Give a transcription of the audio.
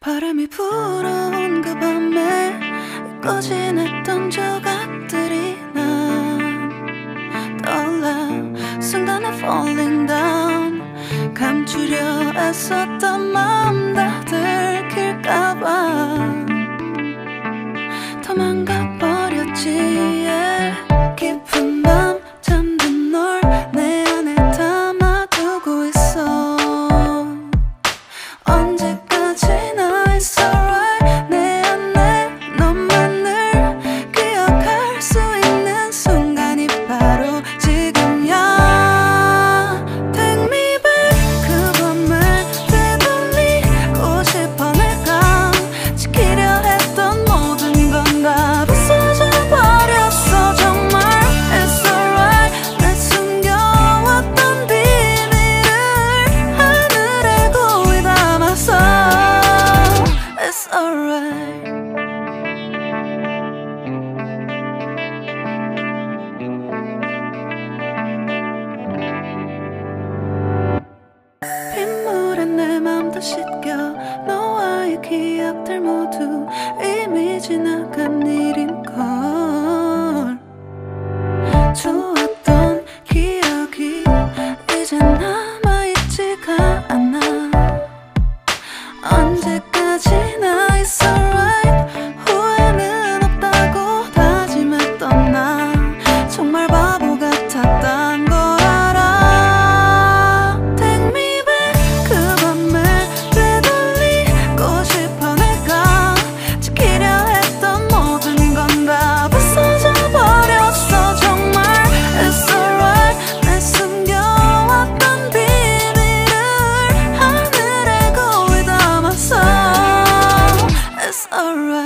바람이 불어온 그 밤에 잊고 지냈던 조각들이 난 떠올라. 순간에 falling down. 감추려 애썼던 마음 다 들킬까봐. 도망가버렸지 yeah. 기억들 모두 이미 지나가 alright.